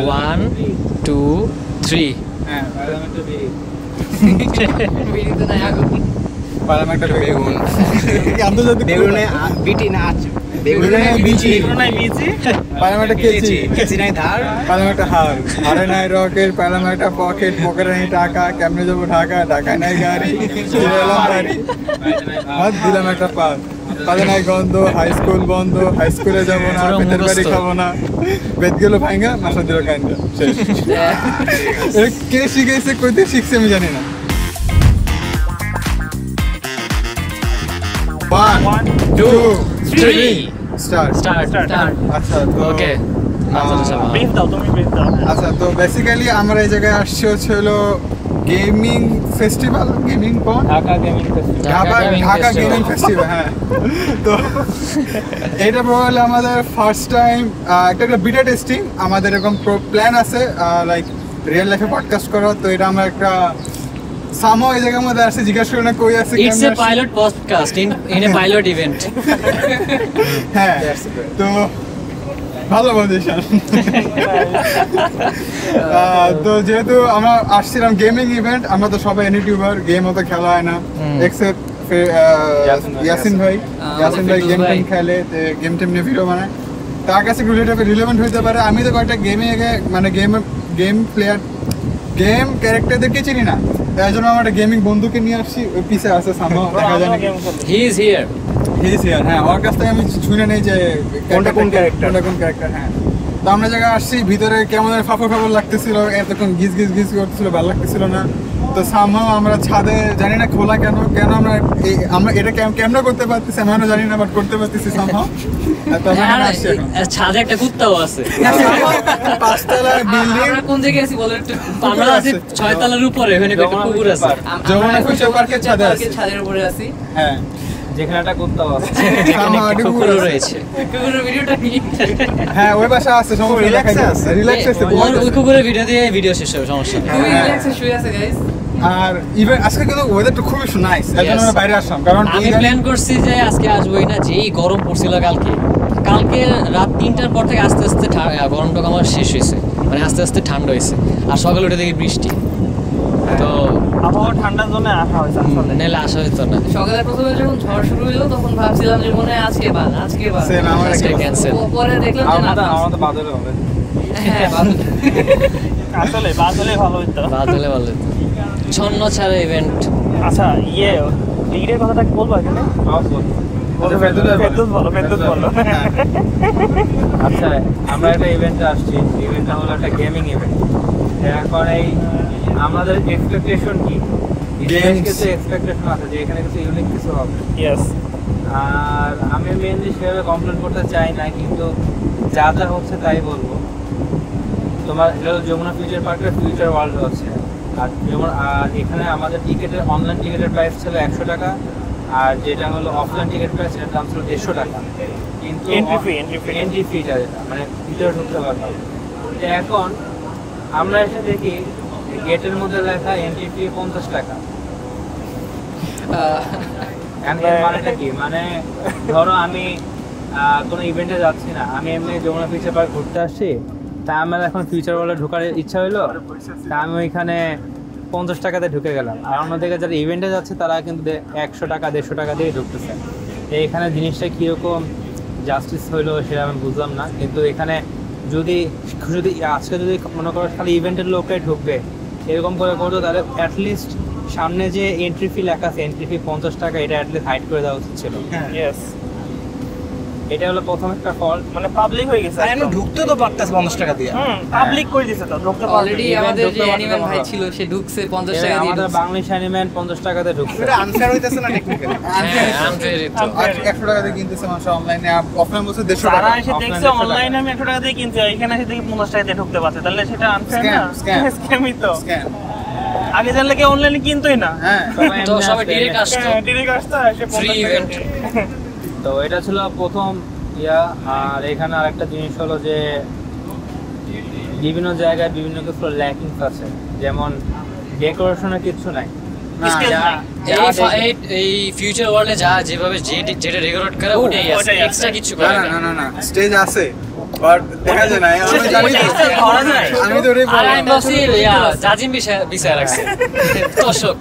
One two three হ্যাঁ পার্লামেন্টের বিড়ি বিড়িতে নাই আগুন পার্লামেন্টের বেগুন আন্তর্জাতিক বেগুনে আ- বিটি না আচ বেগুনে বিচি নাই বিচি পার্লামেন্টে কেচি কেচি নাই ধার পার্লামেন্টে হার হারে নাই রকেট পার্লামেন্টে পকেট পকেটে নেই টাকা কেমনে যাবো ঢাকা ঢাকায় নাই গাড়ি চলে এলাম বাড়ি হাত দিলাম একটা পাত পাতে গন্ধ হাই স্কুল বন্ধ হাই স্কুলে যাব না বেতের বাড়ি খাব না। বেদ গেল ভাঙ্গা মাসা দিল কান্দা কে শিখেছে কইতে শিখছে আমি জানি না। স্টার্ট আচ্ছা তো ওকে তুমি ব্রিফ দাও আচ্ছা তো বেসিক্যালি আমরা এই জায়গায় আসছি হচ্ছে হলো গেমিং ফেস্টিভ্যাল গেমিং কোন Dhaka gaming festival Dhaka Dhaka gaming festival হ্যাঁ। তো এটা প্রবাবলি আমাদের ফার্স্ট টাইম একটা একটা বিটা টেস্টিং আমাদের এরকম প্ল্যান আছে লাইক রিয়েল লাইফে পডকাস্ট করার তো এটা আমরা একটা সামো এই জায়গার মধ্যে আসছে জিজ্ঞাসা করে না কই আছে it's a pilot podcast in in a pilot event হ্যাঁ তো ভালো পজিশন তো যেহেতু আমরা আসছিলাম গেমিং ইভেন্ট আমরা তো সবাই ইউটিউবার গেম অত খেলা হয় না। এক্সেপ্ট ইয়াসিন ভাই ইয়াসিন ভাই। গেম। টেম খেলে গেম টেম নিয়ে ভিডিও বানায়। তার কাছে রিলেভেন্ট হইতে পারে। আমি তো কয়েকটা গেমে মানে গেম গেম প্লেয়ার গেম ক্যারেক্টারদেরকে চিনি না। তাই জন্য আমার একটা গেমিং বন্ধুকে নিয়ে আসছি। পিছে আছে সামনে দেখা যায় হি ইজ হিয়ার হ্যাঁ ওর কাছ থেকে আমি শুনে নেই যে কোনটা কোন character? কোনটা কোন ক্যারেক্টার হ্যাঁ। তো আমরা জায়গায় আসছি ভিতরে কেমন ফাফর ফাফর লাগতেছিল এতক্ষণ গিজ গিজ গিজ করতেছিল ভালো লাগতেছিল না। তো সামহাও আমরা ছাদে জানি না খোলা কেন কেন আমরা আমরা এটা কেম- কেমনে করতে পারতেছি আমি এখনও জানি না বাট করতে পারতেছি সামহাও আমরা ছাদে একটা কুত্তাও আছে। পাঁচতলা বিল্ডিং আমরা কোন জায়গায় আছি বলো একটু। আমরা আছি ছয় তলার উপরে ওখানে একটা কুকুর আছে। যমুনা আমরা পার্কের ছাদে আছি। ছাদের উপরে আছি। হ্যাঁ। যেখানে একটা কুত্তাও আছে। এখানে সামহাও একটা একটা কুকুর রয়েছে। কুকুরের ভিডিওটা কি হ্যাঁ ওই আছে সমস্যা রিল্যাক্স আছে। রিল্যাক্স আছে ওই কুকুরের ভিডিও দিয়ে ভিডিও শেষ হবে সমস্যা নেই। খুবই হ্যাঁ। শুয়ে আছে গাইস আর ইভেন আজকে কিন্তু ওয়েদারটা খুবই নাইস Yes. আমরা বাইরে আসলাম কারণ আমি প্ল্যান করছি যে আজকে আসবোই না যেই গরম পড়ছিল কালকে। কালকে রাত তিনটার পর থেকে আস্তে আস্তে গরমটা আমার শেষ হয়েছে। মানে আস্তে আস্তে ঠান্ডা হয়েছে। আর সকালে উঠে দেখি বৃষ্টি। আবহাওয়া ঠান্ডার জন্য আসা হয়েছে আসলে। নেলে আসা হতো না। সকালে প্রথমে যখন ঝড় শুরু হলো তখন ভাবছিলাম যে মনে হয় আজকে বাদ আজকে বাদ। Same, আমার আজকে ক্যান্সেল পরে দেখলাম যে না আমাদের বাদলে হবে। হ্যাঁ আসলে বাদলে ভালো হইতো। বাদ ভালো হতো ছন্ন ছাড়া ইভেন্ট আচ্ছা ইয়ে লিডের কথাটা বলব এখানে। আচ্ছা আমরা একটা ইভেন্টে আসছি। ইভেন্টটা হলো একটা গেমিং ইভেন্ট এখন এই আমাদের এক্সপেকটেশন কি. কিছু এক্সপেকটেশন আছে যে এখানে কিছু ইউনিক কিছু হবে। ইয়েস আর আমি মেনলি সেভাবে কমপ্লেন করতে চাই না কিন্তু যা যা হচ্ছে তাই বলব। তোমার এটা যমুনা ফিউচার পার্কের ফিউচার ওয়ার্ল্ড হচ্ছে। আর যেমন আর এখানে আমাদের টিকিটের অনলাইন টিকিটের প্রাইস ছিল একশো টাকা আর যেটা হলো অফলাইন টিকিট প্রাইস এটার দাম ছিল দেড়শো টাকা। কিন্তু Entry fee, entry fee. Entry ফিটা মানে ভিতরে ঢুকতে তো এখন আমরা এসে দেখি গেটের মধ্যে লেখা এন্ট্রি ফি পঞ্চাশ টাকা। মানেটা কি? মানে ধরো আমি কোনো ইভেন্টে যাচ্ছি না আমি এমনি যমুনা ফিউচার পার্ক ঘুরতে আসছি তা আমার এখন ফিউচার ওয়ার্ল্ডে ঢোকার ইচ্ছা হইল তা আমি ওইখানে পঞ্চাশ টাকাতে ঢুকে গেলাম। আর অন্যদিকে যারা ইভেন্টে যাচ্ছে তারা কিন্তু একশো টাকা দেড়শো টাকা দিয়ে ঢুকতেছে। তো এখানে জিনিসটা কীরকম জাস্টিস হইল সেটা আমি বুঝলাম না কিন্তু এখানে যদি যদি আজকে যদি মনে করো খালি ইভেন্টের লোকটাই ঢুকবে এরকম করে করতো তাহলে অ্যাটলিস্ট সামনে যে এন্ট্রি ফি লেখা আছে এন্ট্রি ফি পঞ্চাশ টাকা এটা অ্যাটলিস্ট হাইড করে দেওয়া উচিত ছিল। ইয়েস এটা হলো প্রথম একটা ফল মানে পাবলিক হয়ে গেছে এমনি ঢুকতে তো পারতেছে পঞ্চাশ টাকা দিয়ে। হুম পাবলিক করে দিছে তো ঢুকতে অলরেডি আমাদের যে ভাই ছিল সে ঢুকছে পঞ্চাশ এবার টাকা দিয়ে। আমাদের। বাংলিশ অ্যানিম্যান পঞ্চাশ টাকাতে ঢুকছে। এটা আনফেয়ার হইতেছে না টেকনিক্যালি হ্যাঁ আর একশো টাকা দিয়ে কিনতেছে মানুষ অনলাইনে অফলাইন বলছে দেড়শো তারা এসে দেখছে অনলাইনে আমি একশো টাকা দিয়ে কিনছি এখানে এসে দেখি পঞ্চাশ টাকা দিয়ে ঢুকতে পারছে। তাহলে সেটা আনফেয়ার না. স্ক্যামই তো। স্ক্যান আগে জানলে কেউ অনলাইনে কিনতোই না। হ্যাঁ। তো সবাই ডিরেক্ট আসতো। হ্যাঁ, আসতো, 50 টাকা। তো এটা ছিল প্রথম ইয়া। আর এখানে আরেকটা জিনিস হলো যে বিভিন্ন জায়গায় বিভিন্ন কিছু ল্যাকিংস আছে। যেমন ডেকোরেশনের কিছু নাই। এই ফিউচার ওয়ার্ল্ডে যা যেভাবে যে যেটা রেকর্ড করে ওটাই আছে। এক্সট্রা কিছু না করে না না না না না স্টেজ আছে বাট দেখা যায় না আমি তো। আমি জাজিম বিষয় বিষয় রাখছে দর্শক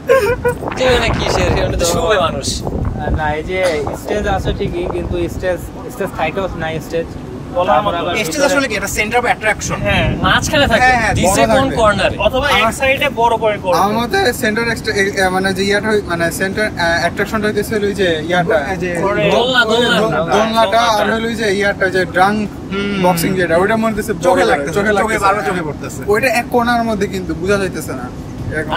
কেউ না কি সে উনি তো শুভে মানুষ। না এই যে স্টেজ আছে ঠিকই কিন্তু স্টেজ স্টেজ থাকেও নাই স্টেজ স্টেজ আসলে কি? এটা সেন্টার অফ অ্যাট্রাকশন হ্যাঁ মাঝখানে থাকে হ্যাঁ, হ্যাঁ, দিছে বড় কোন কর্নারে অথবা এক সাইডে বড় করে করবে আমার সেন্টার মানে যে ইয়াটা মানে সেন্টার অ্যাট্রাকশনটা হইতেছে ওই যে ইয়াটা। দোলনা দোলনা দোলনাটা আর হলো যে ইয়াটা যে ড্রাঙ্ক বক্সিং যেটা ওইটা মনে হচ্ছে চোখে লাগতেছে চোখে চোখে লাগতেছে চোখে পড়তেছে। ওইটা এক কোণার মধ্যে কিন্তু বোঝা যাইতেছে না।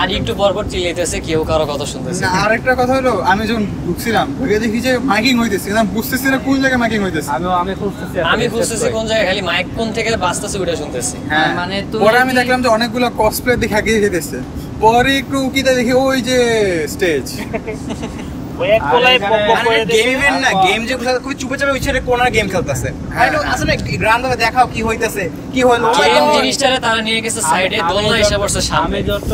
আর একটু পর পর চিল্লাইতেছে কেউ কারও কথা শুনতেছে না আরেকটা কথা হলো আমি যখন ঢুকছিলাম ঢুকে দেখি যে মাইকিং হইতেছে। আমি বুঝতেছি না কোন জায়গায় মাইকিং হইতেছে। আমি আমি খুঁজতেছি আমি খুঁজতেছি কোন জায়গায় খালি মাইক কোন থেকে বাজতেছে ওটা শুনতেছি। হ্যাঁ মানে তো পরে আমি দেখলাম যে অনেকগুলো কসপ্লে দেখে এগিয়ে যেতেছে পরে একটু উকিতে দেখি ওই যে স্টেজ দেখাও কি হইতেছে কি হলো গেম জিনিসটারে তারা নিয়ে গেছে সাইডে দোলনা এসে পড়ছে সামনে। যত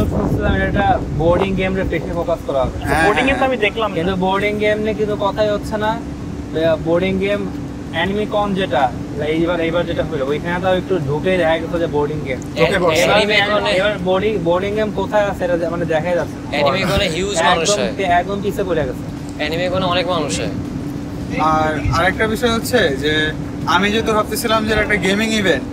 এটা বোর্ডিং গেম রে বেশি ফোকাস করা হবে। হ্যাঁ, বোর্ডিং গেম তো। আমি দেখলাম কিন্তু বোর্ডিং গেম নিয়ে কিন্তু কথাই হচ্ছে না বোর্ডিং গেম অ্যানিমি কন যেটা এইবার এইবার যেটা হলো ওইখানে তো একটু ঢুকে দেখা গেছে যে বোর্ডিং গেম এবার বোর্ডিং বোর্ডিং গেম কোথায় আছে এটা মানে দেখাই যাচ্ছে। না। Anime মানুষ একদম- হয়। একদম পিছে পড়ে গেছে। অ্যানিমে অনেক মানুষ হয়। আর আরেকটা বিষয় হচ্ছে যে আমি যেহেতু ভাবতেছিলাম যে একটা গেমিং ইভেন্ট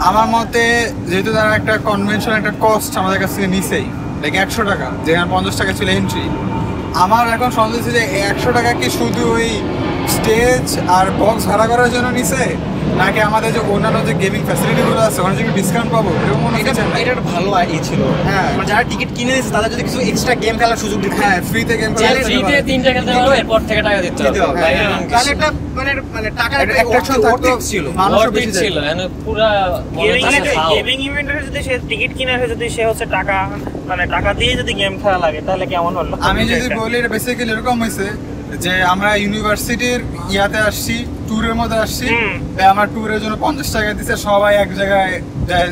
আমার মতে যেহেতু তারা একটা কনভেনশন একটা কস্ট আমাদের কাছ থেকে নিছেই লাইক একশো টাকা যেখানে পঞ্চাশ টাকা ছিল এন্ট্রি আমার এখন সন্দেহ হচ্ছে যে একশো টাকা কি শুধু ওই স্টেজ আর বক্স ভাড়া করার জন্য নিছে নাকি আমাদের যে অন্যান্য যে গেমিং ফ্যাসিলিটিগুলো আছে ওখানে যদি ডিসকাউন্ট পাবো এরকম মনে হচ্ছে না। এটা ভালো ই ছিল হ্যাঁ। মানে যারা টিকিট কিনে দিয়েছে তাদের যদি কিছু এক্সট্রা গেম খেলার সুযোগ দিতে হ্যাঁ ফ্রিতে গেম চাইলে ফ্রিতে তিনটা খেলতে পারো এরপর থেকে টাকা দিতে হবে হ্যাঁ, হ্যাঁ। তাহলে কিছু। একটা মানে মানে টাকার একটা অর্থ- থাকতো। ছিল it বেশি ছিল এখানে পুরা মনে গেমিং ইভেন্টের যদি সে টিকিট কিনে যদি সে হচ্ছে টাকা মানে টাকা দিয়ে যদি গেম খেলা লাগে তাহলে কেমন হলো আমি যদি বলি এটা বেসিক্যালি এরকম হয়েছে যে আমরা ইউনিভার্সিটির ইয়াতে আসছি ট্যুরের মধ্যে আসছি। আমার ট্যুরের জন্য পঞ্চাশ টাকা দিচ্ছে সবাই এক জায়গায়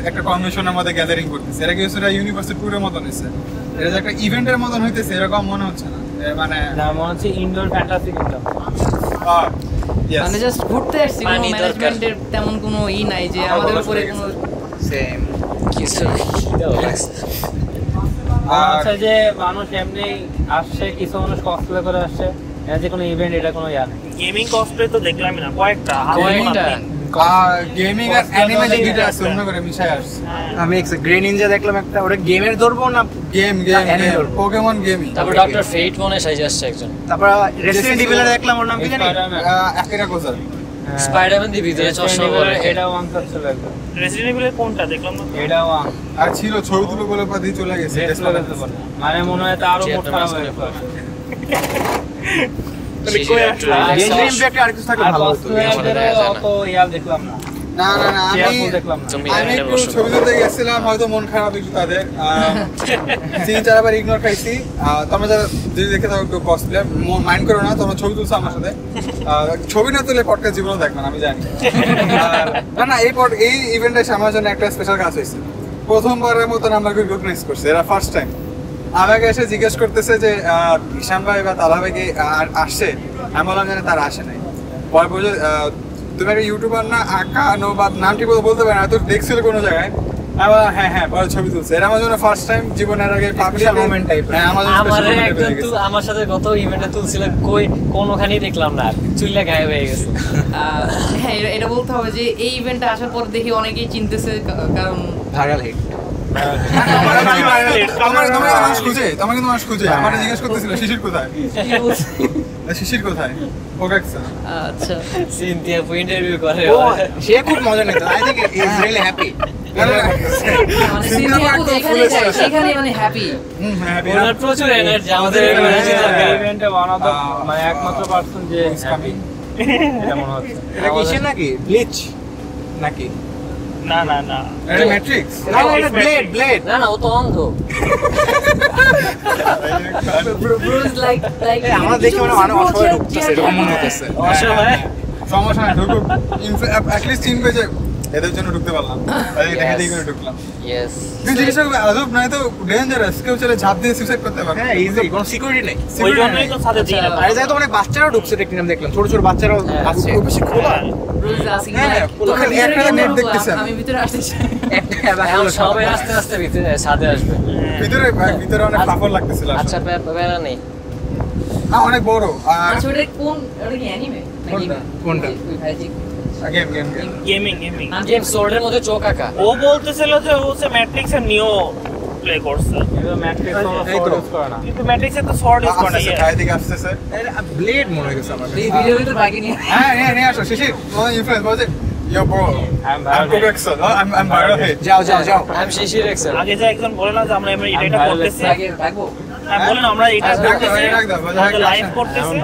একটা কনভেনশনের মধ্যে গ্যাদারিং করতেছে। এটা কি হচ্ছে এটা ইউনিভার্সিটি ট্যুরের মতন হয়েছে এটা যে একটা ইভেন্টের মতন হইতেছে এরকম মনে হচ্ছে না। মানে না মনে হচ্ছে ইনডোর ফ্যান্টাসি গেমটা মানে জাস্ট ঘুরতে আসছি কোনো পানি ম্যানেজমেন্টের তেমন কোনো ই নাই যে আমাদের উপরে কোনো সেম কিছু যে মানুষ এমনি আসছে কিছু মানুষ কসপ্লে করে আসছে। যে কোনো ইভেন্ট এটা কোনো ইয়া নেই। গেমিং কস্টে তো দেখলামই না কয়েকটা কয়েকটা আর গেমিং আর অ্যানিমে যে তো আছে। আছে অন্য করে মিশাই আসছে। আমি গ্রে নিনজা দেখলাম একটা ওটা গেমের ধরবো না? গেম গেম ধরবো। পোকেমন গেমই তারপর ডক্টর ফেট মনে হয় আসছে একজন। তারপর রেসিডেন্ট ইভিলের দেখলাম ওর নাম কি জানি? কোথায়? হ্যাঁ। স্পাইডারম্যান ভিতরে চশমা পরে রেসিডেন্ট কোনটা? দেখলাম না আর ছিল ছবি তুলে বলে চলে গেছে মানে মনে হয় তারও মোট খারাপ হয়ে না। না। না আমি চেয়ারফুল দেখলাম না। তুমি আমি একটু ছবি তুলতে গেছিলাম হয়তো মন খারাপ একটু তাদের। তিন চারবার ইগনোর খাইছি। তোমরা যারা যদি দেখে থাকো কসপ্লে মাইন্ড করো না তোমরা ছবি তুলছো আমার সাথে। আহ, ছবি না তুলে পডকাস্ট জীবনে দেখবে না আমি জানি। না না এই পড এই ইভেন্টে এসে আমার জন্য একটা স্পেশাল কাজ হয়েছে। প্রথমবারের মতন রিকগনাইজ করছে এরা ফার্স্ট টাইম আমাকে এসে জিজ্ঞেস করতেছে যে আহ, ঈশান ভাই বা তালা ভাই কি আসছে আমি বললাম যে না, তারা আসে নাই। পরে বলছে আহ, তুমি একটা ইউটিউবার না আঁকা নো বা নাম ঠিক বলতে পারে না তো দেখছিল কোনো জায়গায়? হ্যাঁ হ্যাঁ পরে ছবি তুলছে। এটা আমার জন্য ফার্স্ট টাইম জীবনের আগে পাবলিক হ্যাঁ আমার সাথে গত ইভেন্টে তুলছিল কই কোনোখানেই দেখলাম না আর চুল্লা গায়েব হয়ে গেছে। আহ, হ্যাঁ এটা- বলতে হবে যে এই ইভেন্টে আসার পর দেখি অনেকেই চিনতেছে কারণ ভাইরাল হিট আমার আমি viral, আমার তোমার কিন্তু মানুষ খুঁজে তোমার কিন্তু মানুষ খুঁজে। আমার জিজ্ঞেস করতেছিল শিশির কোথায়? শিশির। কোথায়? আচ্ছা। ইন্টারভিউ করে। সে খুব মজা নিত। I think is really happy প্রচুর এনার্জি আমাদের মানে একমাত্র পার্সন যে হ্যাপি এটা মনে হচ্ছে। এটা কি নাকি? ব্লিচ নাকি? না না না। এটা ম্যাট্রিক্স না না এটা ব্লেড ব্লেড না না ও তো অন্ধ। ব্রুজ লাইক লাইক আমরা দেখে মানে মানে অসহায় ঢুকতেছে এরকম মনে হতেছে অসহায়। সমস্যা নাই ঢুকুক। অ্যাটলিস্ট চিনবে যে এদের জন্য ঢুকতে পারলাম দেখে দেখে করে ঢুকলাম। ইয়েস কিন্তু জিনিসটা আজব নয় তো ডেঞ্জারাস কেউ চলে ঝাঁপ দিয়ে সুইসাইড করতে পারে। হ্যাঁ ইজি কোনো সিকিউরিটি নেই। ওই জন্যই তো ছাদে দিই না আর এই তো অনেক বাচ্চারাও ঢুকছে দেখলাম আমি দেখলাম ছোট ছোট বাচ্চারাও হ্যাঁ, আসছে। খুব বেশি খোলা। হ্যাঁ। আমি। ভিতরে আসতে চাই। সবাই আস্তে আস্তে ভিতরে আসবে। ভিতরে ভিতরে অনেক ফাফর লাগতেছিল আচ্ছা প্যা- প্যারা নেই। না অনেক বড় আর আচ্ছা কোন ওটা কি অ্যানিমে কোনটা? কোনটা? Game game game gaming gaming game সোর্ডের মধ্যে চোখ আঁকা। ও বলতেছিল যে ও হচ্ছে ম্যাট্রিক্স এর নিও প্লে করছে। কিন্তু ম্যাট্রিক্স কোনো এই তো। করে না। কিন্তু ম্যাট্রিক্স তো শর্ট ইউজ করে না গায়ে দিকে আসতেছে। ব্লেড মনে হয়ে আমার। এই ভিডিও ভিতরে বাইকে নিয়ে হ্যাঁ নিয়ে নিয়ে আসো শিশির। তোমার ইনফ্লুয়েন্স বলছে bro I'm I'm viral. Coco I'm I'm viral hey. যাও যাও যাও আমি শিশির এক্সেল আগে যে একজন বলে না যে আমরা এটা করতেছি। রাখব। হ্যাঁ বলেন আমরা এটা করতেছি। লাইভ করতেছি।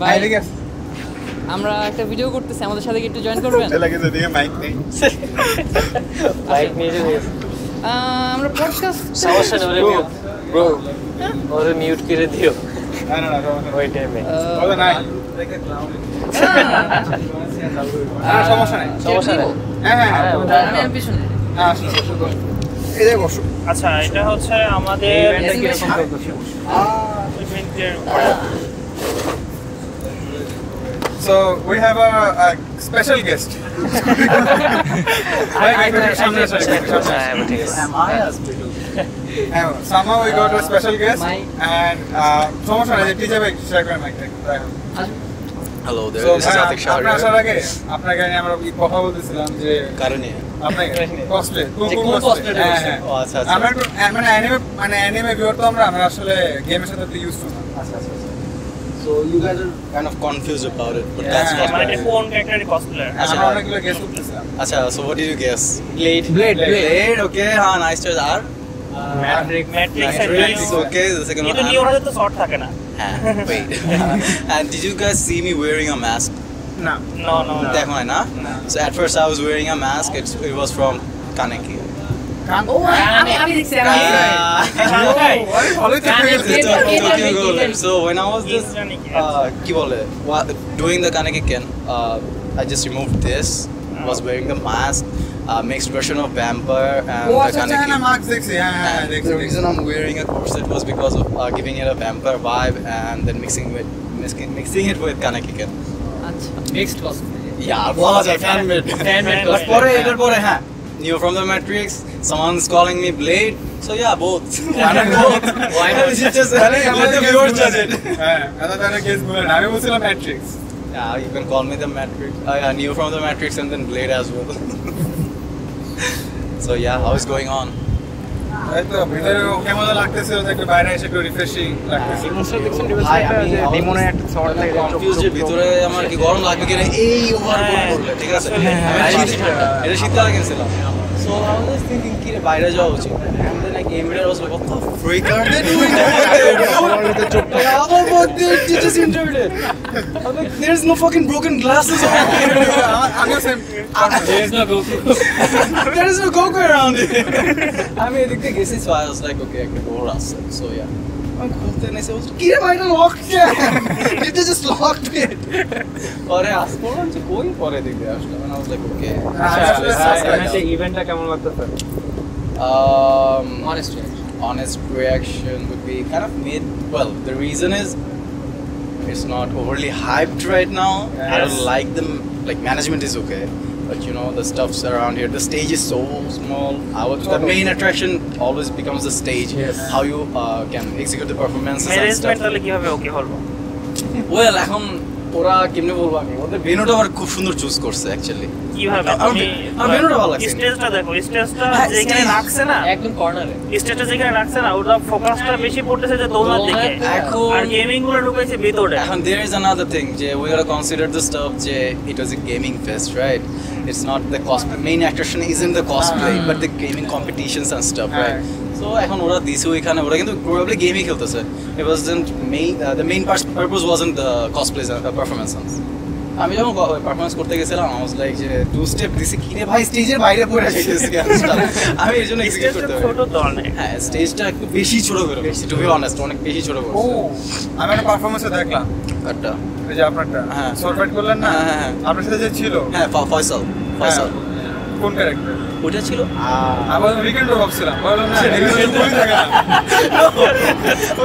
ভাই। আমরা একটা ভিডিও করতেছি আমাদের সাথে কি একটু জয়েন করবেন? মাইক নেই। বাইক নিয়ে আমরা পডকাস্ট সমস্যা নেই ওরে মিউট ব্রো ওরে মিউট করে দিও। না না না ওই টাইমে বলো নাই। না সমস্যা নেই। সমস্যা নেই হ্যাঁ হ্যাঁ হ্যাঁ। হ্যাঁ, আমি আমি পিছনে হ্যাঁ, আসো যে বসো। আচ্ছা এটা হচ্ছে আমাদের ইভেন্টটা কীরকম চলতেছে ইভেন্টের So we have a, a special guest. আসো, একটু সামনে আসো। হ্যাঁ ঠিক আছে হ্যাঁ, somehow we got a special guest and uh, সমস্যা নেই টিচার ভাই শেয়ার করেন mic Hello there, So, this is ভাই, Atik আপনার আসার আগে আপনাকে নিয়ে আমরা কথা বলতেছিলাম যে কারণে। আপনাকে কসপ্লে কোন cosplay? হ্যাঁ? হ্যাঁ। ও আচ্ছা আচ্ছা। আমরা মানে অ্যানিমে মানে অ্যানিমে ভিউয়ার তো আমরা আমরা আসলে গেমের সাথে তো ইউজ না আচ্ছা আচ্ছা। So you guys are kind of confused about it, but Yeah. that's Yeah, what মানে it এটা is. কোন ক্যারেক্টারের কসপ্লেয়ার আচ্ছা। আমরা অনেকগুলো গেস করতেছিলাম আচ্ছা, so what did you guess? Blade blade Blade, okay, हाँ, nice choice. R. Matrix matrix R Matrix, Neo okay, the second one. কিন্তু নিওর হাতে তো শর্ট থাকে না Ah, wait. and did you guys see me wearing a mask? না no no দেখো হয় না? So at first I was wearing a mask. It's, it was from Kaneki. So when I was just জানি কি uh, কি বলে wa- doing the Kaneki Ken, uh, I just removed this. Was wearing the mask, uh, mixed version of vampire and O the আচ্ছা আচ্ছা, হ্যাঁ না Kaneki. Marks দেখছি হ্যাঁ হ্যাঁ হ্যাঁ, And দেখছি the দেখছি। reason I'm wearing a corset was because of uh, giving it a vampire vibe and then mixing with mixing, mixing it with Kaneki Ken. আচ্ছা মিক্সড কসপ্লে Yeah, বলা যায় fan made. Fan made But cosplay. পরে এটার পরে হ্যাঁ New from the Matrix. Someone's calling me Blade. So yeah, both. Why not both? Why not just let the viewers judge it? I was in the Matrix. Yeah, you can call me the Matrix. Uh, yeah, new from the Matrix and then Blade as well. so yeah, how is going on? এই তো ভিতরে আমার কি গরম লাগবে কিনা এই হ্যাঁ। ঠিক আছে? হ্যাঁ, হ্যাঁ। শীত- এটা শীতকালে কিনছিলাম সো আই ওয়াজ থিংকিং কি বাইরে যাওয়া উচিত? and then I came here I was like what the freak are they doing over there bro how about they they just entered it I'm like there's no fucking broken glasses over here আমিও same there is no Goku around here আমি এদিক থেকে গেছি so I was like okay একটা ডোর আছে so yeah আমি খুলতে নিয়েছি I was like, কি রে ভাই এটা lock it just locked it পরে আসতে বললাম যে কই পরে দেখবে আসলাম and I was like okay এমনিতে ইভেন্টটা কেমন লাগতেছে Um, Honest honest reaction would be kind of mid. Well, the reason is it's not overly hyped right now. I don't Yes. like them. Like management is okay, but you know the stuffs around here. The stage is so small. I would, the main attraction always becomes the stage. Yes. How you uh, can execute the performances and management stuff. তাহলে কিভাবে ওকে হলো Well, এখন ওরা কেমনে বলবো আমি ওদের ভেনুটা আবার খুব সুন্দর চুজ করছে অ্যাকচুয়ালি কীভাবে তুমি আমার ভালো লাগছে। স্টেজটা দেখো স্টেজটা হ্যাঁ, যেখানে রাখছে না একদম কর্নারে স্টেজটা যেখানে রাখছে না ওটা ফোকাসটা বেশি পড়তেছে যে দোলনার দিকে আর গেমিংগুলো ঢুকেছে ভিতরে is another thing, Jay. We gotta consider the stuff, Jay. It was a gaming fest, right? It's not the cosplay. Main attraction isn't the cosplay, but the gaming competitions and stuff, right? So এখন ওরা দিছে ওইখানে ওরা কিন্তু probably গেমই খেলতেছে. Uh, the main pers- purpose wasn't the cosplays and the performances. আমি যখন পারফরমেন্স করতে গেছিলাম আই ওয়াজ লাইক যে টু স্টেপ দিছি কিনে ভাই স্টেজের বাইরে পড়ে যাইতেছি আমি এর জন্য এক্সিকিউট করতে পারি ছোট তো অনেক। হ্যাঁ স্টেজটা একটু বেশি ছোট করে টু বি অনেস্ট অনেক বেশি ছোট ও আমি একটা পারফরমেন্সে দেখলাম। একটা। ওই যে আপনারটা। হ্যাঁ। সোরফাইট করলেন না? হ্যাঁ, হ্যাঁ, হ্যাঁ। আপনার সাথে যে ছিল? হ্যাঁ ফয়সাল ফয়সাল। কোন ক্যারেক্টার ওটা ছিল আবার উইকেন্ড ভাবছিলাম। বললাম না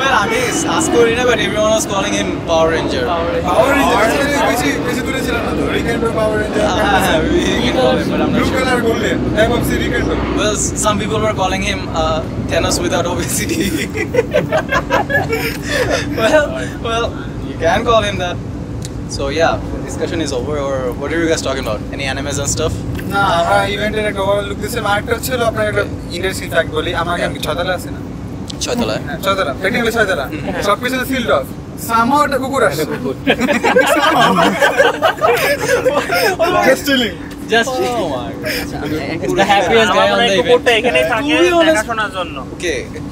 না। আমি আজ করি না but everyone was calling him power ranger power ranger বেশি বেশি দূরে ছিল না তো। উইকেন্ড পাওয়ার রেঞ্জার হ্যাঁ হ্যাঁ not blue colour golden type of weekend some people were calling him uh, Thanos without obesity. well, well, you can call him that. So yeah, discussion is over. Or what are you guys talking about? Any animes and stuff? না আমরা ইভেন্টের একটা overall look দিয়েছিলাম আরেকটা ছিল আপনার একটা industry fact বলি আমার কি ছয়তলা আছে না? ছয়তলায় হ্যাঁ, ছয়তলা টেকনিক্যালি ছয়তলা। সব কিছু ফিল্ড অফ সামহাও একটা কুকুর আসে stealing Just my It's the happiest guy আমার on the event. কুকুরটা এখানেই থাকে To be honest- দেখাশোনার জন্য.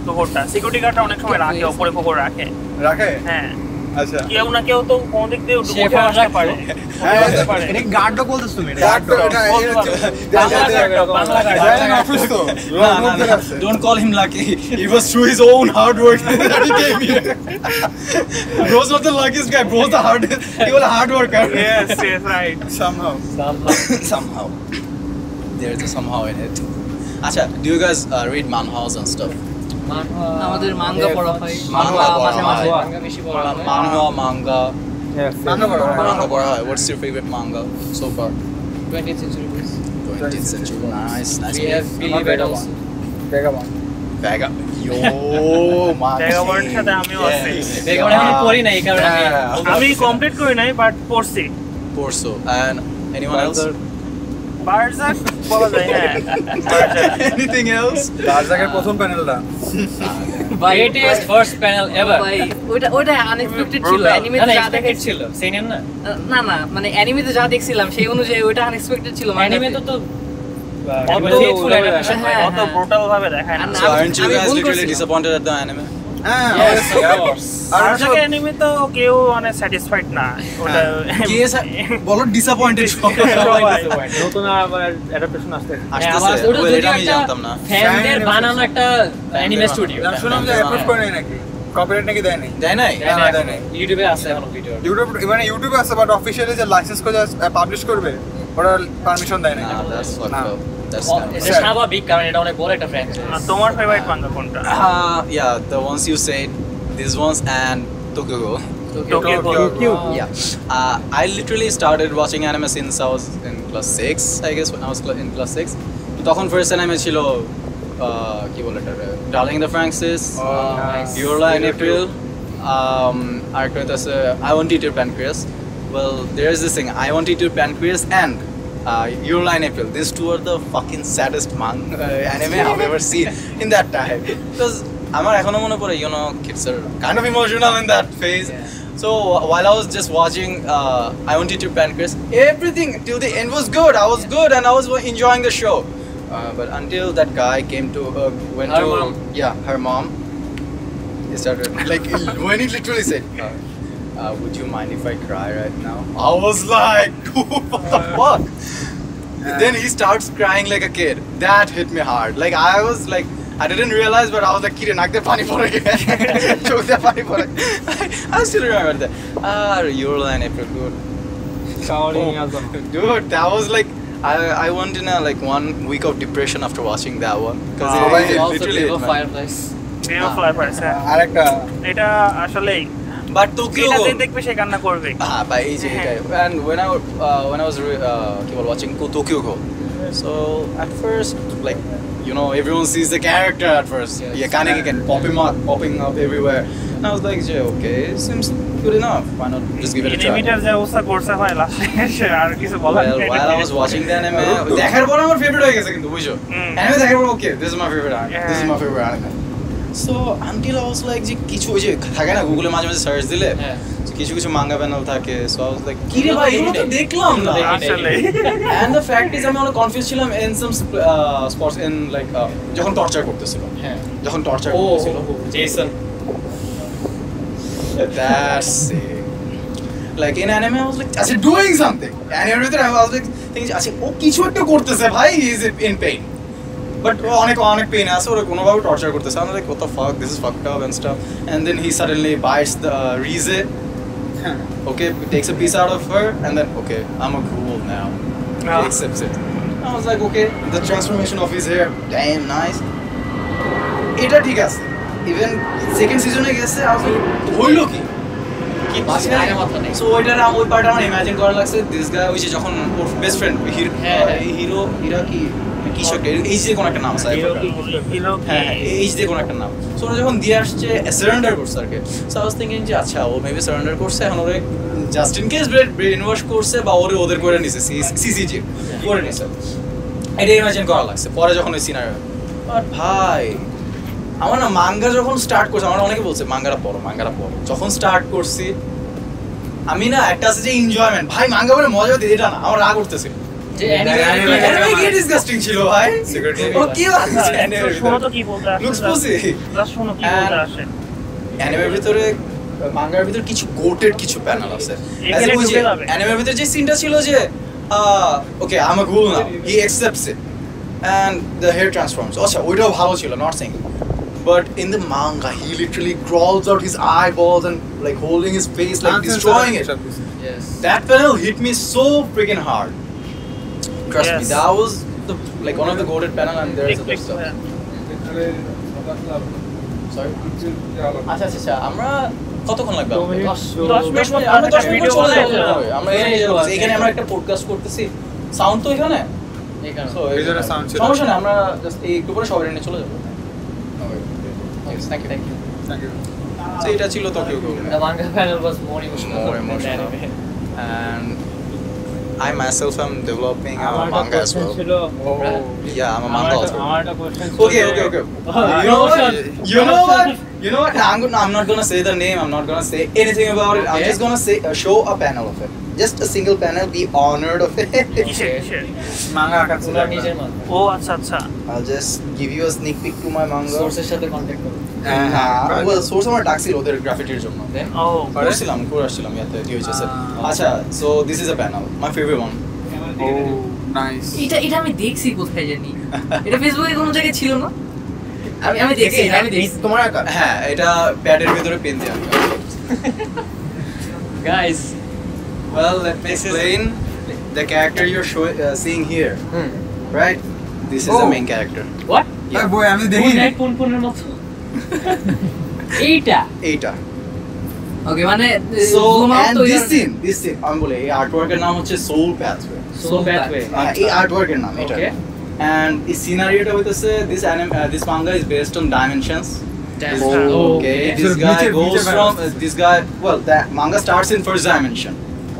কুকুরটা সিকিউরিটি গার্ডটা অনেক সময় রাখে ওপরে কুকুর রাখে। রাখে? হ্যাঁ। আচ্ছা কেউ না কেউ তো কোন দিক দিয়ে সে উঠে আসতে রাখতো। পারে হ্যাঁ, আসতে পারে এটা গার্ডও বলতেছ তুমি ডাক তো এটা এই হচ্ছে বাংলা গার্ড, বাংলা গার্ড। জানেন অফিস তো No, no, no. Don't call him lucky. It was through his own hard work that he came here. Bro's not the luckiest guy. Bro's the hard. He was a hard worker. Yes, yes, right. Somehow somehow. There's a somehow in it. Acha, do you guys uh, read manhwas and stuff? আমাদের manga পড়া হয় manga মাঝে মাঝে হয়। Manga বেশি পড়া হয়। Manga পড়া হয়। Manga পড়া হয়. What's your favorite manga so far? 20th century books. 20th century. Nice, nice. We have Billy Battles. দেখাবো Vega. Yo, man. ভ্যাগাবন্ডের সাথে আমিও আছি। বেগম এখনও পড়ি নাই এই কারণে আমি হ্যাঁ। আমি। কমপ্লিট করি নাই বাট পড়ছি Porso. And anyone else? বার্জাক বলা যায় হ্যাঁ বার্জাক। Anything else? তার জায়গায় প্রথম প্যানেলটা first panel ever. ভাই ওটা ওটা আনএক্সপেক্টেড ছিল অ্যানিমেতে না, না, যা দেখেছি ছিল সেনিয়র না না না মানে অ্যানিমেতে যা দেখছিলাম সেই অনুযায়ী ওটা আনএক্সপেক্টেড ছিল অ্যানিমে তো তো Anime অত হ্যাঁ, হয়। ব্রুটাল ভাবে দেখায় না না, So aren't you আমি ভুল? হ্যাঁ. আর বার্জাক সব- অ্যানিমে নাই কপিরাইট নাকি? দেয় নাই? দেয় নাই। দেয় নাই। ইউটিউবে আছে এখনও ভিডিও ইউটিউব মানে ইউটিউবে আছে বাট অফিসিয়ালি যে লাইসেন্স করে পাবলিশ করবে ওরা পারমিশন দেয় না Nah, that's fucked না। up. That's Oh, kind of এটা স্বাভাবিক কারণ এটা অনেক বড় একটা ফ্র্যাঞ্চাইজ আর তোমার ফেভারিট মাঙ্গা কোনটা Uh, yeah, the ones you said, these ones and Tokyo Ghoul. Tokyo Tokyo. Yeah. Uh, I literally started watching anime since I was in class 6, I guess, when I was cl- in class 6. তখন first anime ছিল uh, কি বলে এটা darling the Franxx your lie in April um, আরেকটা হইতাছে I want eat your pancreas well there is this thing I want eat your pancreas and your lie in April this two are the fucking saddest man anime I ever seen in that time because আমার এখনও মনে পড়ে you know kids are kind of emotional in that phase So wh- while I was just watching uh, I Want You to Pancreas, everything till the end was good. I was good and I was enjoying the show. Uh, but until that guy came to uh, went Her to mom. yeah her mom, he started like when he literally said, uh, uh, "Would you mind if I cry right now?" I was like, "What the fuck?" Then he starts crying like a kid. That hit me hard. Like I was like. I didn't realize, but I was like, "Kire, nak de pani pore gaya." Chok de pani pore. I still remember that. Ah, you're an April good. Kaori Oh. নিয়ে Dude, that was like I I went in a like one week of depression after watching that one because Oh, it, it also literally Grave hit of my- Fireflies. Grave of fireflies আরেকটা এটা আসলেই But Tokyo. যেটাতে দেখবে সে কান্না করবে Ah, by AJ And when I wa- uh, when I was re- uh, কি বল, watching Ko- Tokyo Ghoul, so at first like you know everyone sees the character at first. Yes. Yeah, kind of can pop him up, popping up everywhere. And I was like, yeah, okay, seems good enough. Why not just give it a try? এনিমিটার যে অবস্থা করছে হয় লাস্টে আর কিছু বলার Well, নেই। while I was watching the anime, দেখার পর আমার favorite হয়ে গেছে কিন্তু বুঝছো হুম। anime দেখার পর okay this is my favorite anime this is Yeah. my favorite anime So until I was like যে কিছু ওই যে থাকে না গুগলে মাঝে মাঝে সার্চ দিলে হ্যাঁ। কিছু কিছু মাঙ্গা প্যানেল থাকে so I was like কি রে ভাই এগুলো তো দেখলাম না। আসলে। And the fact is আমি অনেক কনফিউজ ছিলাম in some spots in like uh, যখন টর্চার করতেছিল। হ্যাঁ। যখন টর্চার করতেছিল। Jason That's sick. Like in anime, I was like, আচ্ছা doing something. Anime ভিতরে I was like, thinking, আচ্ছা ও কিছু একটা করতেছে ভাই, he is in ও অনেক অনেক পেন আছে ওরা কোনোভাবে টর্চার করতেছে আমি like is fucked up and stuff and then he suddenly bites the uh, Rize okay takes a piece out of her and then okay I'm a ghoul now he Ah. accepts it I was like okay the transformation of his hair damn nice এটা ঠিক আছে even second সিজনে গেছে like হইল কি। So ওইটার আম- ওই part আমার ইমাজিন করা লাগছে দিস গাই ওই যে যখন ওর বেস্ট ফ্রেন্ড হ্যাঁ, হ্যাঁ। হিরো হিরা কি কিছু একটা এইচ দিয়ে কোনো একটা নাম হিরো হ্যাঁ হ্যাঁ এইচ দিয়ে কোনো একটা নাম। সো ওরা যখন দিয়ে আসছে সারেন্ডার করছে আর কি। সো আই ওয়াজ থিঙ্কিং যে আচ্ছা ও মেবি সারেন্ডার করছে এখন ওরে just in case brain wash করছে বা ওরে ওদের করে নিছে সিসিজি করে নিছে। এটা ইমাজিন করা লাগছে পরে যখন ওই সিনারি বাট ভাই আমার না মাঙ্গা যখন স্টার্ট করছে আমার অনেকে বলছে মাঙ্গাটা পড়ো মাঙ্গাটা পড়ো। যখন স্টার্ট করছি আমি না একটা আছে যে এনজয়মেন্ট ভাই মাঙ্গা বলে মজা দিই এটা না আমার রাগ উঠতেছে। Anime কি ডিসগাস্টিং ছিল ভাই। ও কি তো শোনো তো কি বলতে আসছে লুকস পুসি শোনো কি বলতে আসে? অ্যানিমের ভিতরে মাঙ্গার ভিতরে কিছু গোটেড কিছু প্যানেল আছে। অ্যানিমের ভিতরে যে সিনটা ছিল যে ওকে I am a ghoul now he accepts it and the hair transforms আচ্ছা ওইটাও ভালো ছিল not saying But in the manga, he literally crawls out his eyeballs and like holding his face, like destroying it. Yes. That panel hit me so freaking hard. Trust me, that was the like one of the goated panel, and there's other stuff. Sorry. আচ্ছা আচ্ছা আচ্ছা আমরা কতক্ষণ লাগবে আমরা দশ minute চলে যাব। আমরা এখানে আমরা একটা পডকাস্ট করতেছি সাউন্ড তো এখানে। So। সমস্যা নেই আমরা জাস্ট একটু পরে সবাই নিয়ে চলে যাব thank you thank you Thank you. তো এটা ছিল Tokyo Ghoul The manga panel was more emotional More than emotional. I myself am developing a manga as well. Oh. Yeah, I'm a manga author. Okay, okay, okay. You know what? You know what? You know what? I'm, gonna, I'm not gonna say the name. I'm not gonna say anything about it. I'm just gonna say uh, show a panel of it. Just a single panel. Be honored of it. ও আচ্ছা আচ্ছা I'll just give you a sneak peek to my manga. Source এর সাথে contact করো। হ্যাঁ, হ্যাঁ, হ্যাঁ। well, source আমার ডাকছিল ওদের গ্রাফিটির জন্য? ও করছিলাম করে আসছিলাম ইয়াতে ডিওএইচএস। আচ্ছা so this is a panel my favourite one Oh, nice. এটা এটা আমি দেখছি কোথায় জানি এটা ফেসবুকে কোনো জায়গায় ছিল না আমি আমি দেখছি আমি দেখছি তোমার আঁকা হ্যাঁ এটা প্যাডের ভিতরে পেন দেওয়া Guys, Well, let me explain the character you're showing, uh, seeing here, hmm. right? This is the Oh. main character. What? বই আমি দেখি কোন এক কোন কোনের মতো? এইটা এইটা ওকে মানে তো this year- scene, this scene, আমি বলি এই আর্টওয়ার্কের নাম হচ্ছে soul pathway So bad way. এই আর্টওয়ার্কের নাম এটা. and এই সিনারিওটা হইতেছে this anime uh, this manga is based on dimensions Damn. Oh, okay So this guy niche- goes niche from balance. uh, this guy well that manga starts in first dimension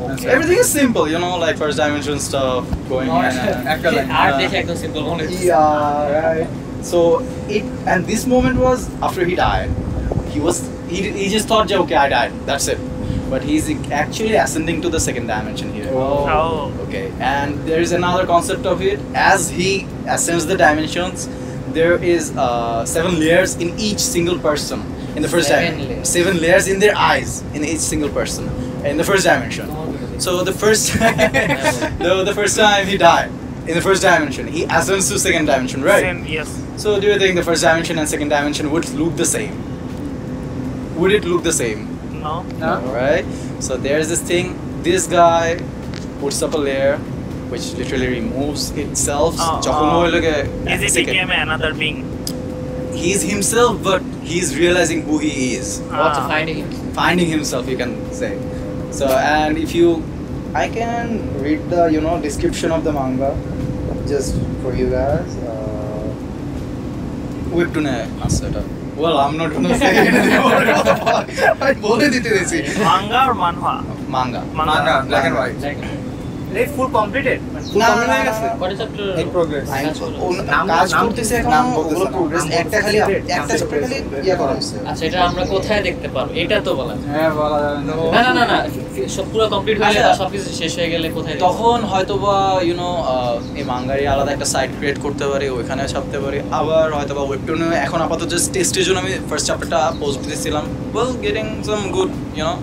Okay. everything is simple you know like first dimension stuff going in and একটা line. আর দেখে একদম simple মনে হচ্ছে Yeah, right. So it and this moment was after he died. He was he, he just thought, "Yeah, okay, I died. That's it. but he's actually ascending to the second dimension here. Oh. oh. Okay. And there is another concept of it. As he ascends the dimensions, there is uh, seven layers in each single person in the first dimension. Seven layers in their eyes in each single person in the first dimension. Oh, so the first, the, the first time he died in the first dimension, he ascends to second dimension, right? Same, yes. So do you think the first dimension and second dimension would look the same? Would it look the same? No. No. All right. So there's this thing. This guy puts up a layer, which literally removes itself. Oh, oh. Is he became another being? He's himself, but he's realizing who he is. Ah. finding himself? Finding himself, you can say. So, and if you, I can read the you know description of the manga, just for you guys. Uh, Webtoon, uh, I set. Well, I'm not gonna say anything about it anymore. What the fuck? I বলে দিতে দিয়েছি Manga. R manhwa manga manga, black and white. এই ফুল completed না না না গেছে? What is chapter? In progress. কাজ কাজ করতেছে নাম বলতেছে প্রোগ্রেস একটা খালি একটা চ্যাপ্টার খালি ইয়া করা হয়েছে আচ্ছা এটা আমরা কোথায় দেখতে পারব? এটা তো বলা হ্যাঁ, বলা যাবে না। না না না না সব পুরো কমপ্লিট হয়ে গেলে আচ্ছা। বা শেষ হয়ে গেলে কোথায় তখন হয়তোবা ইউনো এই মাঙ্গারি আলাদা একটা সাইট ক্রিয়েট করতে পারি ওইখানে ছাপতে পারি। আবার হয়তোবা ওয়েবটুনে এখন আপাতত জাস্ট টেস্টের জন্য আমি ফার্স্ট চ্যাপ্টারটা পোস্ট দিয়েছিলাম well getting some good you know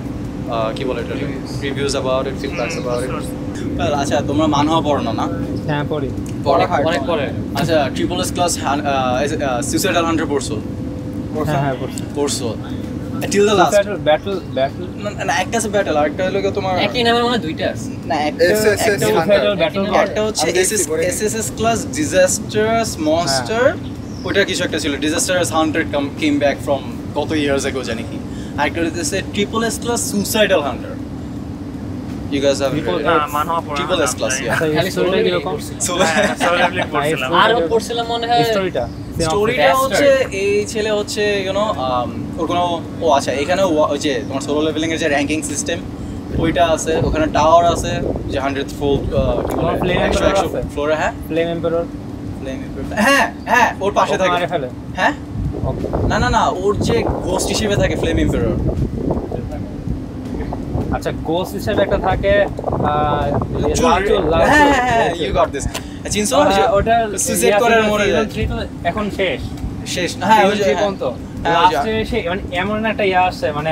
uh, কি বলে এটা? Reviews about it feedbacks about it আচ্ছা তোমরা মানহাওয়া পড়ো না না? হ্যাঁ পড়ি। অনেক অনেক পরে আচ্ছা triple S class suicidal hunter পড়ছো? হ্যাঁ হ্যাঁ পড়ছো। Till the last battle battle না একটা আছে ব্যাটল আরেকটা হলো তোমার একই নামের মনে দুইটা আছে। না একটা হচ্ছে পড়ে। এসএসএস ক্লাস ডিজাস্টারাস মনস্টার ওইটা কিছু একটা ছিল। Disastrous hunter come came back from কত ইয়ার্স আগে জানি কি। আরেকটা হচ্ছে triple S class suicidal hunter না মানহাওয়া পড়া ট্রিপল এস ক্লাস আর পড়ছিলাম মনে হয়। স্টোরিটা স্টোরিটা হচ্ছে এই ছেলে হচ্ছে ইউনো ওর কোনো ও আচ্ছা এখানে ওই যে তোমার সোলো লেভেলিং এর যে র্যাঙ্কিং সিস্টেম ওইটা আছে ওখানে টাওয়ার আছে যে হান্ড্রেড ফোল্ড আছে? ফ্লোরে হ্যাঁ? ফ্লেম এম্পারর হ্যাঁ হ্যাঁ ওর পাশে থাকে। হ্যাঁ? না না না ওর যে গোস্ট হিসেবে থাকে ফ্লেম এম্পারর আচ্ছা গোস হিসেবে একটা থাকে হ্যাঁ হ্যাঁ হ্যাঁ লাল চুল। ইউ গট দিস চিনছো ওটা- সুইসাইড মরে যায় এখন শেষ। শেষ হ্যাঁ ওই যে হ্যাঁ। পর্যন্ত। লাস্টে মানে এমন একটা ইয়ে আসছে মানে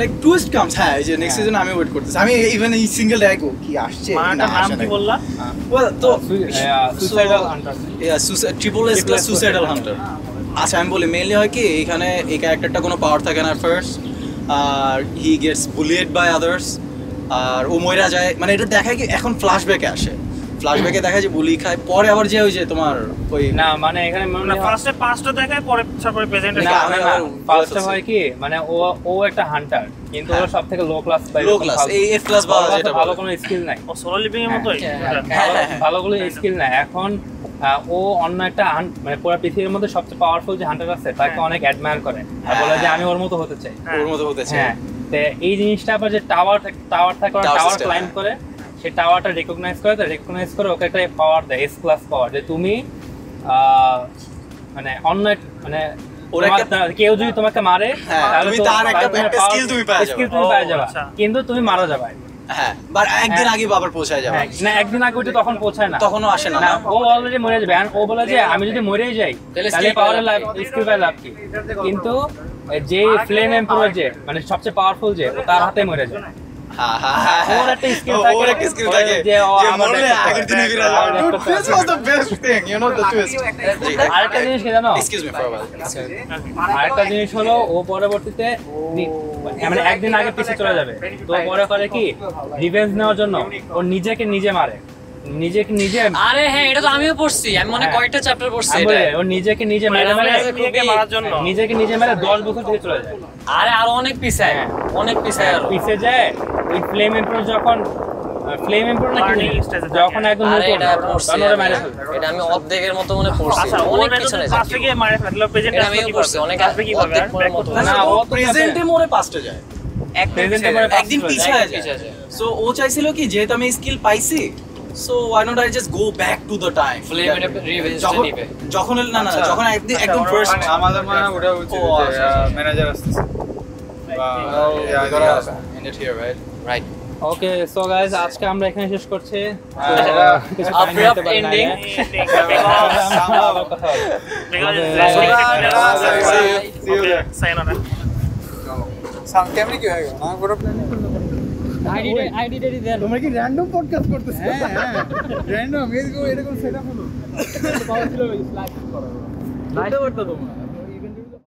লাইক টুইস্ট কামস হ্যাঁ এই যে নেক্সট সিজন আমি ওয়েট করতেছি। আমি ইভেন এই সিঙ্গেল ডাই গো কি আসছে মানাটার নাম কি বললা? ওয়েল তো suicidal hunter triple S plus suicidal hunter আচ্ছা আমি বলি মেইনলি হয় কি এখানে এই ক্যারেক্টারটা কোনো পাওয়ার থাকে না first R he gets bullied by others আর ও মইরা যায়। মানে এটা দেখায় কি এখন ফ্ল্যাশব্যাকে আসে। ফ্ল্যাশব্যাকে দেখা যায় বুলি খায় পরে আবার যে ওই যে তোমার ওই না মানে এখানে মনে না ফার্স্টে পাঁচটা দেখায় পরে তারপরে প্রেজেন্টে না না ফার্স্টে হয় কি মানে ও ও একটা হান্টার কিন্তু ওর হ্যাঁ। সব থেকে লো ক্লাস লো ক্লাস এই এফ ক্লাস বা যেটা ভালো কোনো স্কিল নাই ও সোলো লিভিং এর মতোই হ্যাঁ? হ্যাঁ, ভালো-। ভালো কোনো স্কিল নাই এখন ও অন্য একটা মানে পুরো পৃথিবীর মধ্যে সবচেয়ে পাওয়ারফুল যে হান্টার আছে তাকে। অনেক অ্যাডমায়ার করে আর বলে যে আমি ওর মতো হতে চাই ওর মতো হতে চাই হ্যাঁ এই জিনিসটা আবার যে টাওয়ার টাওয়ার থাকে টাওয়ার ক্লাইম্ব। করে সেই টাওয়ারটা রেকগনাইজ করে তো রেকগনাইজ করে ওকে একটা পাওয়ার দেয় এস ক্লাস পাওয়ার যে তুমি মানে অন্য মানে কেউ যদি তোমাকে মারে হ্যাঁ, তুমি তার একটা- তাহলে একটা power- skill তুমি পেয়ে যাবে। তুমি ও, পেয়ে যাবে। আচ্ছা। কিন্তু তুমি মারা যাবে। হ্যাঁ বাট একদিন হ্যাঁ। আগে বাবার পৌঁছায় যাবে। না একদিন আগে তখন পৌঁছায় না। তখনও আসে না। না না ও অলরেডি মরে যাবে। ও বলে যে আমি যদি মরেই যাই তাহলে skill লাভ স্কিল পাই লাভ কি? কিন্তু যে ফ্লেম এম্পারার যে মানে সবচেয়ে পাওয়ারফুল যে ও তার হাতে মরে যায়। হ্যাঁ, হ্যাঁ, হ্যাঁ, হ্যাঁ। আরেকটা জিনিস হলো ও পরবর্তীতে মানে একদিন আগে পিছিয়ে চলে যাবে। তো পরে করে কি? রিভেঞ্জ নেওয়ার জন্য। ও নিজেকে নিজে মারে। নিজেকে নিজে আরে হ্যাঁ এটা তো আমিও পড়ছি। আমি মনে হয় হ্যাঁ। কয়েকটা চ্যাপ্টার পড়ছি এটা? ও নিজেকে নিজে মেরে মেরে নিজেকে মারার জন্য। নিজেকে নিজে মেরে দশ বছর থেকে চলে যায়। আরে আরও অনেক পিছায় হ্যাঁ। অনেক পিছায় আরও। পিছে যায় ওই ফ্লেম এম্পার যখন ফ্লেম যখন একদম নতুন। এটা পড়ছি আমি। এটা আমি অর্ধেকের মতো মনে পড়ছি। আচ্ছা অনেক পিছনে যদি ফার্স্টে গিয়ে মারে ফেলল প্রেজেন্টে আমিও পড়ছি অনেক আসবে কি মতো না, ও প্রেজেন্টে মরে পাস্টে যায়। একদিন যায়। পিছায় যায়। সো ও চাইছিল কি যেহেতু আমি স্কিল পাইছি so why not I just go back to the time এটা revenge যখন নিবে। যখন না না আচ্ছা। যখন আচ্ছা, একদম ফার্স্ট মানে আমাদের মনে হয় ওটা উচিত আচ্ছা, আচ্ছা। Manager right okay so guys আজকে আমরা এখানে শেষ করছি হ্যাঁ. হ্যাঁ? কেমনে কি হয়ে পুরো plan এ? তোমরা কি করতেছো? হ্যাঁ, হ্যাঁ, random, এরকম- এরকম setup হলো।